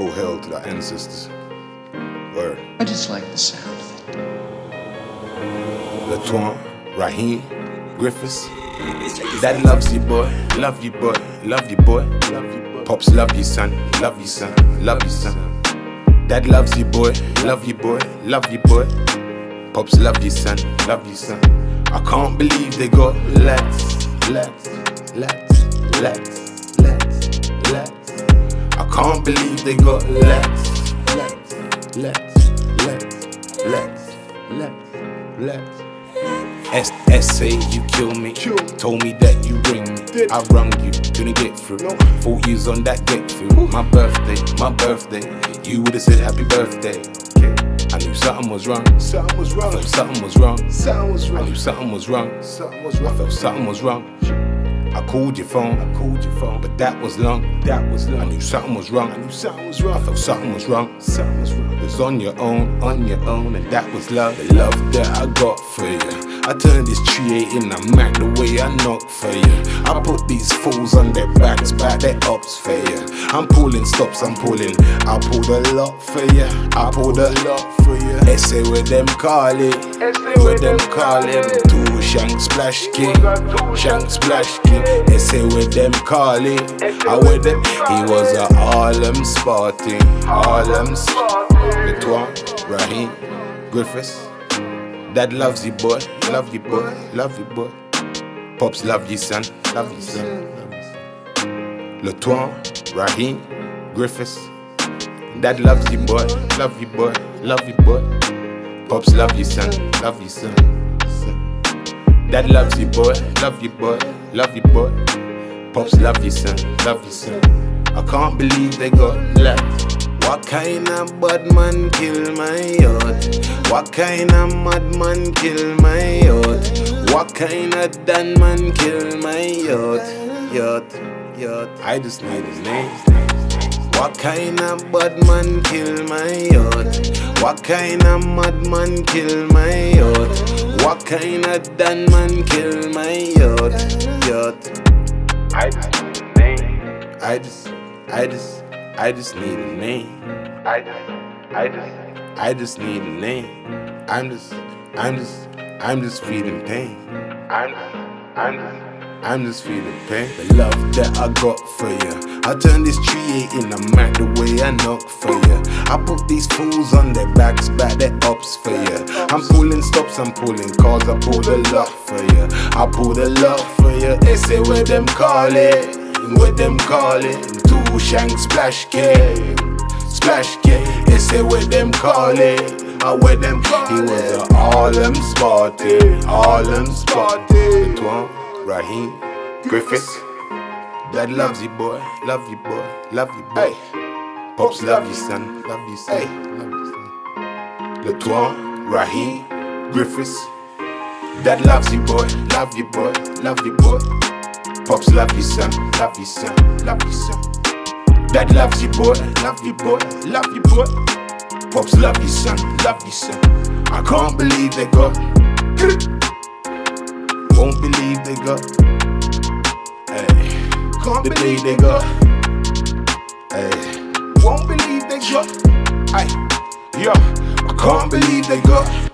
All hail to the ancestors. Word. I just like the sound of it. Latuan, Raheem, Griffiths. Dad loves you, boy. Love you, boy. Love you, boy. Pops love you, son. Love you, son. Love you, son. Dad loves you, boy. Love you, boy. Love you, boy. Pops love you, son. Love you, son. I can't believe they got lads, lads, lads, lads, lads, lads. I can't believe they got lads, lads, lads, lads, lads, lads, lads. S S A, you kill me. Told me that you ring me. I rung you, couldn't get through. Four years on that get through. My birthday, my birthday. You would've said happy birthday. I knew something was wrong. Something was I wrong. felt something was wrong. Something was I knew something was wrong. Something was I felt something was wrong. I called your phone. I called your phone, but that was long. That was long. I knew something was wrong. I knew something was I wrong. felt something was wrong. Something was wrong. It was on your own, on your own, and that was love. The love that I got for you. I turned this tree in a Mac the way I knock for you. I put these fools on their backs, back ups for you. I'm pulling stops, I'm pulling. I pulled a lot for you. I pulled a lot for you. They say with them call it, with them call it. Two shank splash king, shank splash king. They say with them call it, I with them. He was a Harlem Spartan, Harlem Spartan. Antoine, Raheem, Griffiths. Dad loves you, boy. Love you, boy. Love you, boy. Pops love you, son. Love you, son. Son. Raheem, Griffiths. Dad loves you, boy. Love you, boy. Love you, boy. Pops love you, son. Love you, son. Dad loves you, boy. Love you, boy. Love you, boy. Pops love you, son. Love you, son. I can't believe they got left. What kind of bad man kill my yacht? What kind of madman kill my yacht? What kind of dan man kill my yacht? Yacht. I just need his name. What kind of bad man kill my yacht? What kind of madman kill my yacht? What kind of dan man kill my yacht? Yacht. I just need a name. I just, I just, I just need a name. I just, I just, I just need a name. I'm just, I'm just, I'm just feeling pain. I'm just, I'm just. I'm just feeling pain. The love that I got for you. I turn this tree in a Mac the way I knock for you. I put these fools on their backs, back their ups for you. I'm pulling stops, I'm pulling cars, I pull the lot for you. I pull the lot for you. They say where them call it, where them call it. Two shank splash king, splash king. They say where them call it. Uh, I wear them, he was a all Harlem Spartan, Harlem Spartan. Antoine, Raheem, Griffiths. Dad loves you, boy. Love you, boy. Love you, boy. Pops love you, son. Love you, son. Love you, son. Latuan, Raheem, Griffiths. Dad loves you, boy. Love you, boy. Love you, boy. Pops love you, son. Love you, son. Love you, son. Dad loves you, boy. Love you, boy. Love you, boy. Pops love you, son. Love you, son. I can't believe they got. Believe they got. Hey. Can't The believe they got. Hey. Won't believe they got. Ay, yo, I can't believe they got